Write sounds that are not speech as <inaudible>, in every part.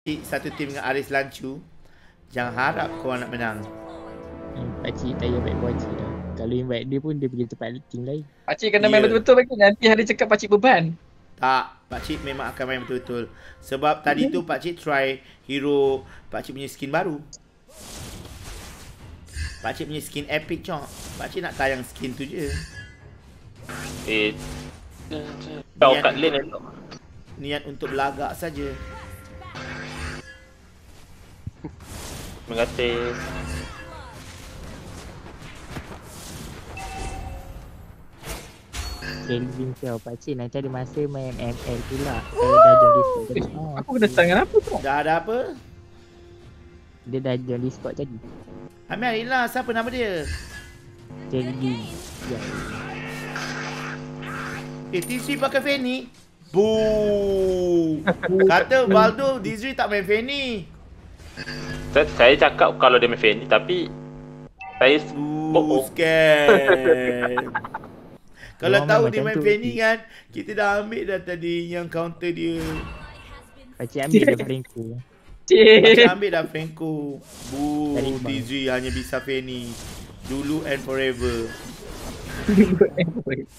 satu tim dengan Aris Lancu Jangan harap kau nak menang Hmm, Pakcik tak payah baik pakcik dah. Kalau invite dia pun dia pergi tempat team lain. Pakcik kena main Ya. betul-betul bagi nanti hari cakap pakcik beban. Tak, Pakcik memang akan main betul-betul Sebab tadi tu Pakcik try hero Pakcik punya skin baru Pakcik punya skin epic cok Pakcik nak tayang skin tu je Eh. Kau Niat- kat lane elok. Niat untuk belagak saja. Terima kasih. Kelvin kau pakcik nanti ada masa main ML pula. Kalau dah join Discord tadi. Oh, Aku kena tangan apa tu? Dah ada apa? dia dah join Discord tadi. Amir Ila, siapa nama dia? Kelvin. Ya. Eh, TC pakai Fanny? Boo. Kata Valdo, Dizri tak main Fanny. Saya, saya cakap kalau dia main Fanny tapi saya Boo, bohong. scam. Kalau tahu dia main. Fanny kan, kita dah ambil dah tadi yang counter dia. Pakcik ambil dia Franco. Macam Cik. ambil dah Franco. Bang. Dizri hanya bisa Fanny. Dulu and forever.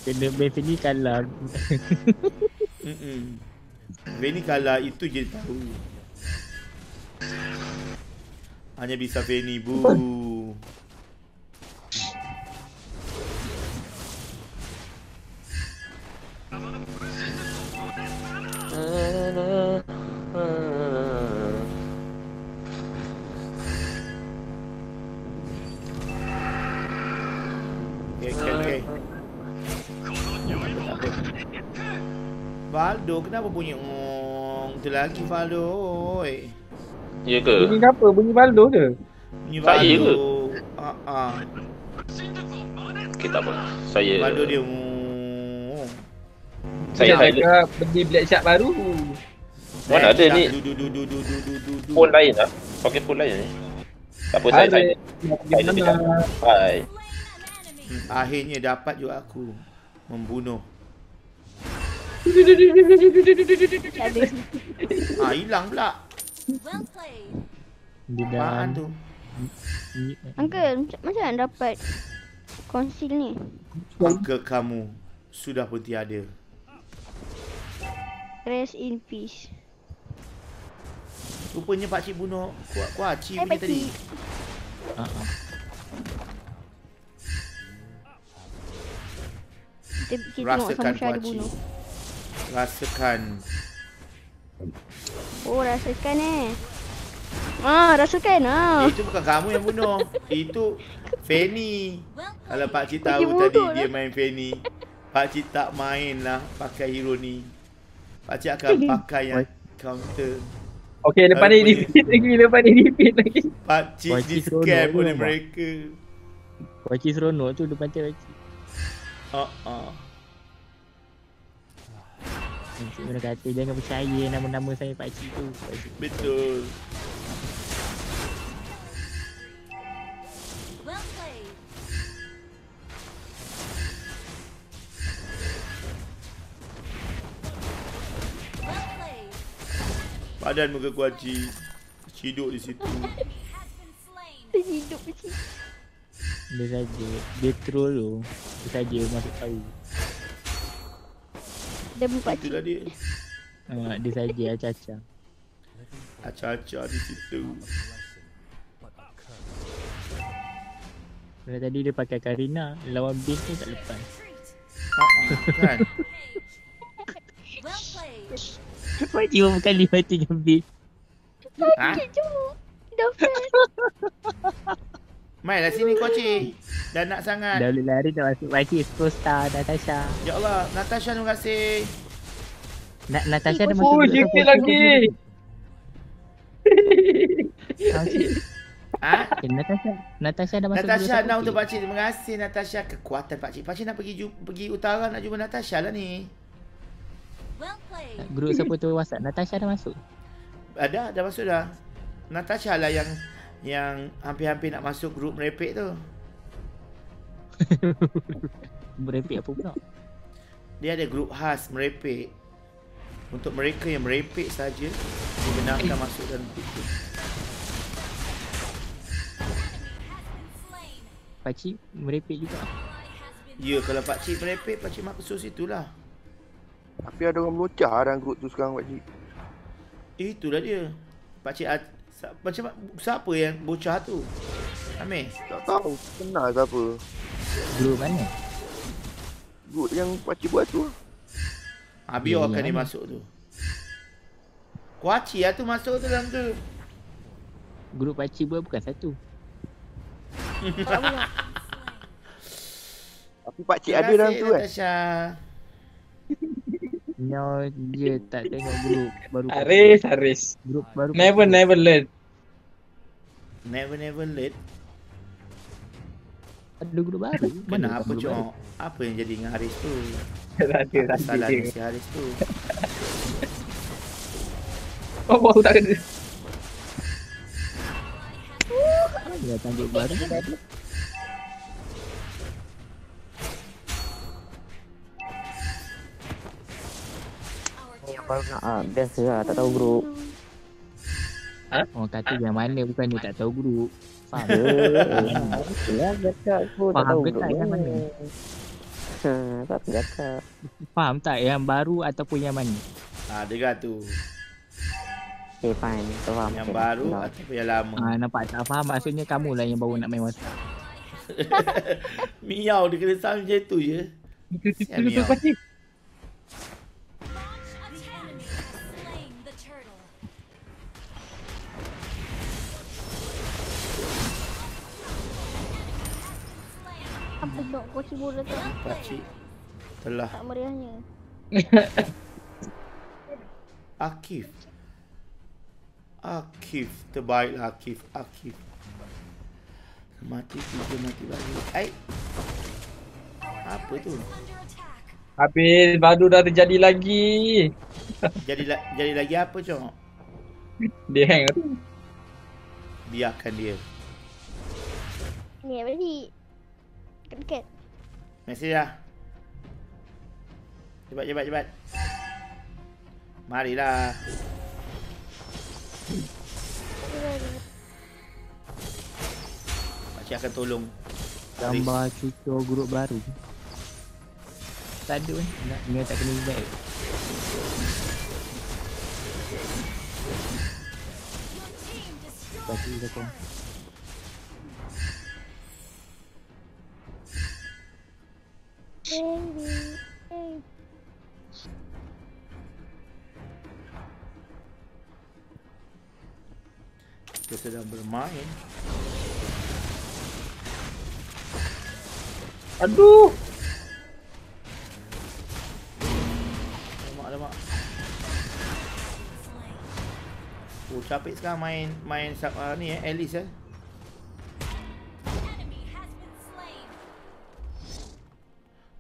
Kena main ni kalah. Mm-mm. Fanny kalah, itu je tahu. Hanya bisa. Okay, okay, okay. Valdo, kenapa bunyi ong? Tu lagi Valdo, oi. Ya ke? Bunyi apa? Bunyi baldo ke? Bunyi baldo. Saya ke? Ha ah. Uh-uh. Okay, tak apa. Saya Baldo dia. Saya ada beli black shark baru. Mana ada ni? Phone lain ah. Pakai phone lain ni. Tak apa saya saya. Hai. Akhirnya dapat juga aku membunuh. Ah hilang pula. Di dalam tu. Uncle, macam mana dapat konsil ni? Uncle kamu sudah pun tiada. Rest in peace. Rupanya Pak Cik bunuh kuat kuat Cik punya tadi. Ha. ah. Kita, kita Rasakan tengok sama Rasakan Oh, rasakan eh. Ah, rasakan ah. Itu bukan kamu yang bunuh. Itu Fanny. Kalau pak cik Kucing tahu bodoh tadi lah. dia main Fanny. Pak cik tak main lah pakai hero ni. Pak cik akan <laughs> pakai yang counter. Okey, lepas ni repeat lagi. Lepas ni repeat lagi. Pak cik Pak di cik scam tu oleh mereka. Pakcik seronok tu depan cik pakcik. Ah ah. Pakcik kena kata jangan percaya nama-nama saya pakcik tu. Pakcik. Betul. Padan muka kuaci. Ciduk di situ. <laughs> Has been slain. Dia hidup pakcik. Dia saja. Dia troll tu. Dia saja masuk tahu. Dia pun pakcik. Itulah dia. Ah, dia saja acah-acah. Acah-acah di situ. Kalau tadi dia pakai Karina, lawan Bin ni tak lepas. Ah, kan? Well played. Pakcik berapa kali mati dengan Bin. Ha? Dah fair. <laughs> Mainlah sini kuaci. Dah nak sangat. Dah boleh lari dah masuk pakcik superstar Natasha. Ya Allah, Natasha terima kasih. Na Natasha dah kau masuk. Oh, dah lagi. Ah. Ha? Eh, Natasha, Natasha dah masuk. Natasha nak untuk pakcik. Terima kasih Natasha. Kekuatan pakcik. Pakcik nak pergi pergi utara nak jumpa Natasha lah ni. Well. Grup siapa tu WhatsApp? Natasha dah masuk. Ada, dah masuk dah. Natasha lah yang yang hampir-hampir nak masuk grup merepek tu. <laughs> Berepek apa pula? Dia ada grup khas merepek. Untuk mereka yang merepek saja dibenarkan <laughs> masuk dalam grup tu. Pakcik merepek juga. Ya, kalau pak cik merepek, pak cik mak kesus itulah. Tapi ada orang melocah dalam grup tu sekarang pakcik. Itulah dia. Pak cik At- sa- macam ma- siapa yang bocah tu? Amir. Tak tahu kenal siapa. Grup mana? Grup yang pakcik buat tu. Ha, biar Ya, akan dia masuk tu. Kuaci lah tu masuk tu dalam tu. Grup pakcik buat bukan satu. <laughs> Tapi pakcik Terima ada dalam kasih, tu kan. Natasha. Nyo dia tak tengok grup baru. <laughs> Haris, Haris. Grup baru. Never, pakcik. never learn. Never never late. Ada grup baru. Mana baru? Cok? Apa yang jadi dengan Haris tu? Tak ada, Apa tak salah ada. si Haris tu? <laughs> Oh, baru tak ada. Ya tangguh baru. Baru nak ah, biasa lah tak tahu grup. Orang kata yang mana bukan dia tak tahu grup. Faham? Ya, cakap aku tak Faham tahu ke grup tak yang mana? Ha, tak cakap. Faham tak yang baru ataupun yang mana? Ha, dengar tu. Okay, fine. Tak faham. Yang Okay, baru dah. ataupun yang lama. Ha, nampak tak faham maksudnya kamu lah yang baru nak main WhatsApp. <laughs> Miau dia kena sama macam tu je. Itu, itu, Siap, itu, dok kau cibur tu? Pakcik telah Tak meriahnya. <laughs> Akif. Akif. Terbaiklah Akif. Akif. Mati tiga mati balik. Ai. Apa tu? Habis, baru dah terjadi lagi. <laughs> Jadi la- jadi lagi apa cok? Dia hang tu. Biarkan dia. Ni apa ni? Mesej dah. Cepat cepat cepat. Marilah. Pakcik akan tolong. Haris. Gambar cucur grup baru. Tak ada kan? Nak Mia tak kena invite. Pakcik kata. Baby. Kita sedang bermain. Aduh. Alamak alamak. Oh capek sekarang main main sub uh, ni eh Alice eh.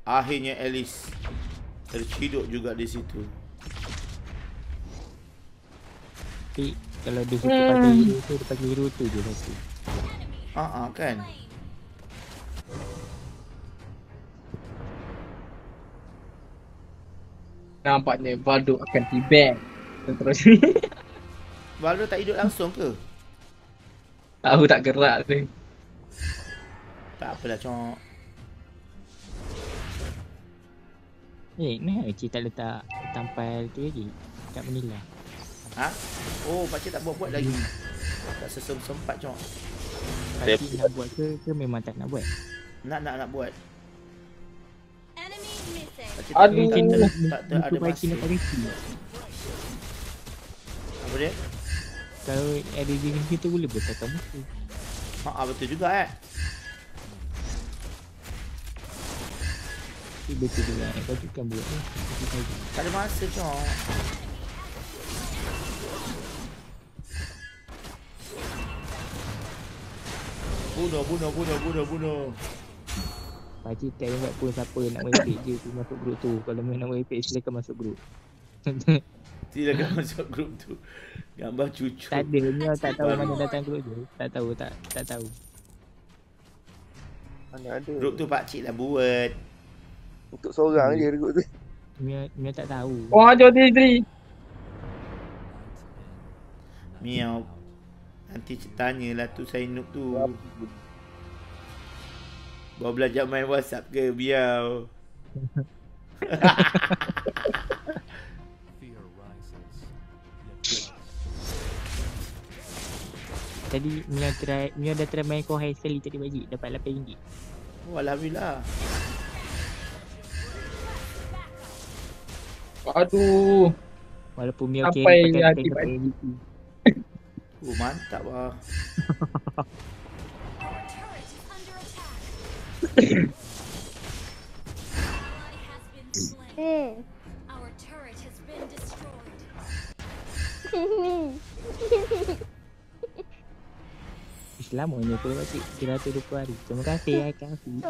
Akhirnya Alice terciduk juga di situ. Tapi kalau dia suka pakai hero tu, dia pakai hero tu je pasti. Ah ah kan. Nampaknya Valdo akan tiba. Terus <laughs> Valdo tak hidup langsung ke? tahu tak gerak tu. Tak apalah cok. Eh, ni Cik tak letak tampal tu lagi. Tak menilai. Ha? Oh pakcik tak buat-buat lagi. Tak sesem-sempat cok. Pakcik nak buat ke, ke memang tak nak buat? Nak nak nak buat. Pakcik Aduh. tak, tak, Mungkin tak, tak, tak ada nak masa. review. Apa dia? Kalau ada review kita boleh besarkan muka. Ha ah, betul juga eh. Betul juga. Eh, Pakcik kan buat ni. Tahu. Tak ada masa cok. Bunuh, bunuh, bunuh, bunuh, bunuh. Pakcik tak ingat pun siapa nak main epic je tu masuk grup tu. Kalau main nak main epic silakan masuk grup. <laughs> silakan masuk grup tu. Gambar cucu. Tak ada, ni tak tahu mana datang grup tu. Tak tahu, tak tak tahu. Mana ada. Grup tu pakcik lah buat. Untuk seorang je grup tu. Mia, Mia tak tahu. Oh, jodoh diri. Miau. Nanti tanyalah tu saya noob tu. Baru belajar main WhatsApp ke biar. <laughs> Tadi Mia try Mia dah try main kau high sekali tadi pakcik dapat RM8. Oh, Alhamdulillah. Aduh. Walaupun Mia yang pakai pakai MVP. Oh, mantap lah. Our turret has been slain. Eh. Our turret has been destroyed. Lamanya pula pakcik 120 hari. Terima kasih ya. Kami.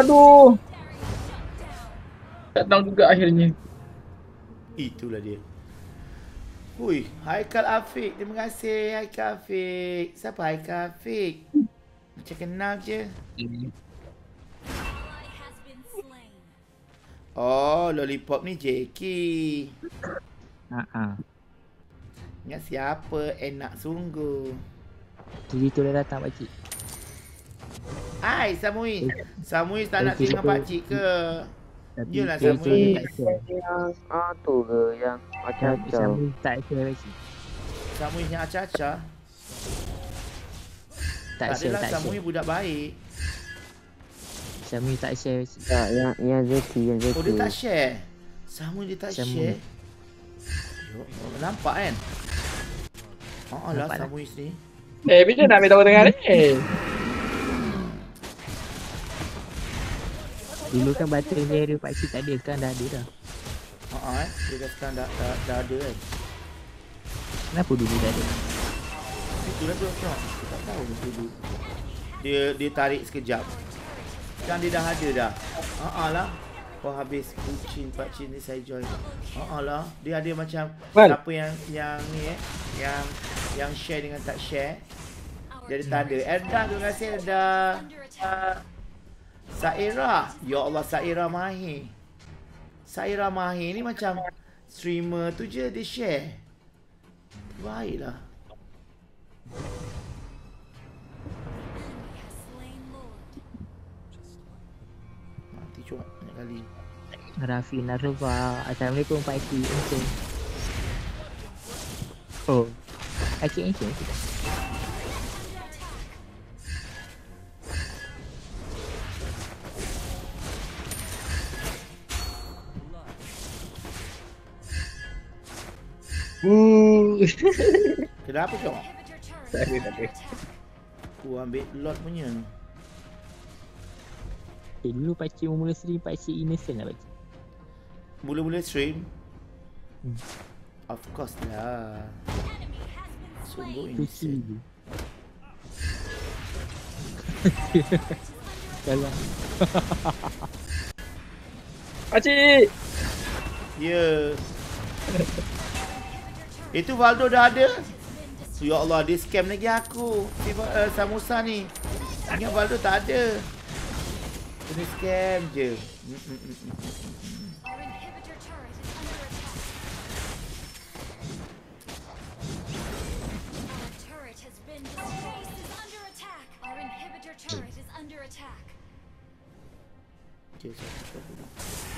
Aduh. Datang juga akhirnya. Itulah dia. Hui, Haikal Afiq. Terima kasih Haikal Afiq. Siapa Haikal Afiq? Macam kenal je. Oh, Lollipop ni. Ha ah. Ingat siapa? Enak sungguh. Jadi tu dah datang pakcik. Hai, Samui. Samui tak nak tengok betul. pakcik ke? Tapi Yelah, dia sama tu tak share. Yang ah tu ke yang macam-macam. Sama tak share pakcik. Samui yang acah-acah. Tak Tak share, adalah tak Samui share. budak baik. Samui tak share pakcik. Tak, yang yang Zeki, yang Zeki. Oh, dia tak share. Samui dia tak Samui. share. Yo, nampak kan? Oh, lah lah. Samui sini. Eh, bila nak ambil tahu tengah ni? Dulu kan battle Hero pakcik tak ada. Sekarang dah ada dah. Ha eh. Dia dah sekarang dah, dah, dah ada kan. Kenapa dulu dah ada? Itulah tu aku tengok. Aku tak tahu dia dulu. Dia dia tarik sekejap. Sekarang dia dah ada dah. Ha lah. Kau habis kucing pak cin ni saya join. Ha lah. Dia ada macam Wan. siapa yang yang ni eh yang yang share dengan tak share. Our Dia ada tanda. Erda terima kasih Erda. under attack. Saira. Ya Allah Saira Mahir. Saira Mahir ni macam streamer tu je dia share. Baiklah. Mati cuak banyak kali. Rafi Narva. Assalamualaikum pakcik. Oh. Pakcik encik. <laughs> Kenapa cok? Inhibitor turret Tak ada, tak ada. Aku ambil lot punya ni. Eh dulu pakcik mula stream pakcik innocent lah pakcik. Mula-mula stream. Hmm. Of course lah. Sungguh innocent. je. <laughs> Kalau Pakcik! Ya. <laughs> Itu Valdo dah ada. Ya Allah, dia scam lagi aku. Si uh, Samusa ni. Ingat Valdo tak ada. Kena scam je.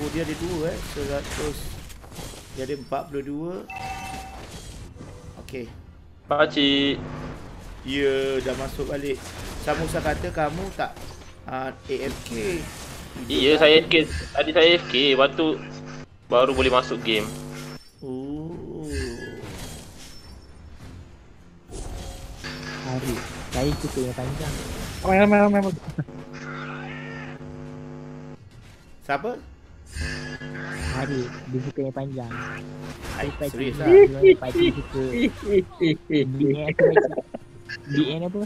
Oh, dia ada dua eh. 100. Dia ada 42. Okay. Pakcik. Ya, dah masuk balik. Samusa kata kamu tak uh, AFK. Iya saya AFK. Tadi saya AFK. Lepas tu baru boleh masuk game. Oh. hari. Saya suka yang panjang. Ramai, ramai. ramai. Siapa? Hari. Dia suka yang panjang. Saya pakcik serius lah. Pakcik suka. BN apa pakcik? BN apa?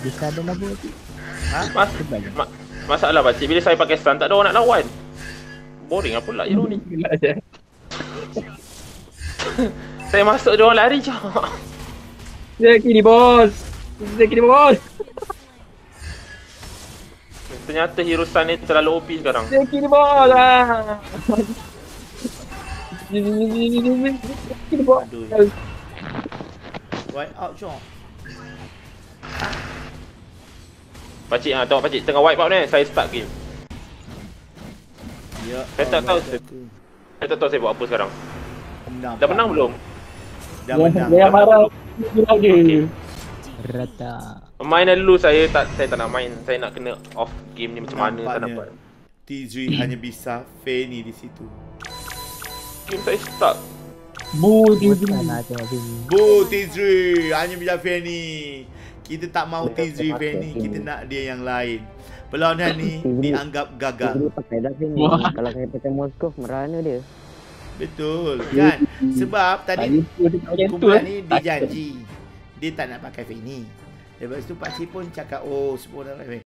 Dia sudden apa pakcik? Ha? Mas, ma, masalah pakcik bila saya pakai stun tak ada orang nak lawan. Boring apa pula hero ni. <laughs> Saya masuk dia orang lari je. Zeki ni bos. Zeki ni bos. Ternyata hero stun ni terlalu OP sekarang. Zeki ni bos. Ah. Aduh. White out cok. Pakcik ah, tengok pakcik tengah wipe out ni. Saya start game. Ya. Saya tak tahu. Allah, Saya tak tahu saya buat apa sekarang. Menang. Dah menang belum? Dah menang. Dia marah. Dia Rata. Permainan dulu saya tak saya tak nak main. Saya nak kena off game ni macam mana tak dapat. T3 <clears throat> hanya bisa Fanny di situ. Game saya stuck. Bu sini. Bu T3 hanya bisa Fanny. Kita tak mau T3 Fanny, kita nak dia yang lain. Perlawanan ni dianggap gagal. Pakai dah. Kalau saya pakai Moskov, merana dia. Betul kan? Sebab tadi kumpulan eh. ni dia janji dia tak nak pakai Fanny. Lepas tu Pakcik pun cakap, oh semua orang pakai